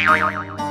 よよよよよ